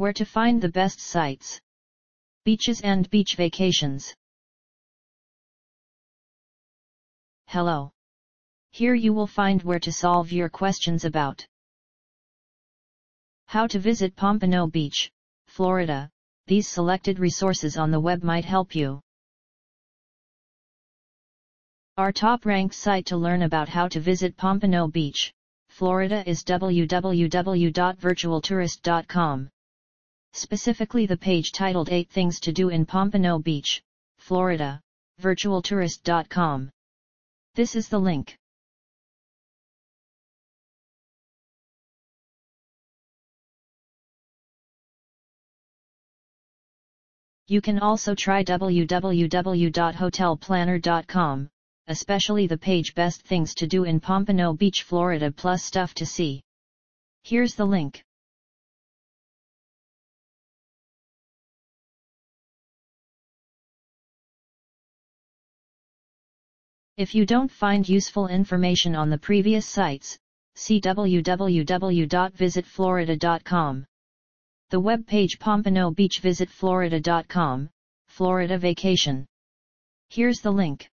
Where to find the best sites. Beaches and beach vacations. Hello. Here you will find where to solve your questions about how to visit Pompano Beach, Florida. These selected resources on the web might help you. Our top-ranked site to learn about how to visit Pompano Beach, Florida is www.virtualtourist.com. Specifically the page titled 8 Things to Do in Pompano Beach, Florida, virtualtourist.com. This is the link. You can also try www.hotelplanner.com, especially the page Best Things to Do in Pompano Beach, Florida plus stuff to see. Here's the link. If you don't find useful information on the previous sites, see www.visitflorida.com. The web page Pompano Beach Visit Florida.com, Florida Vacation. Here's the link.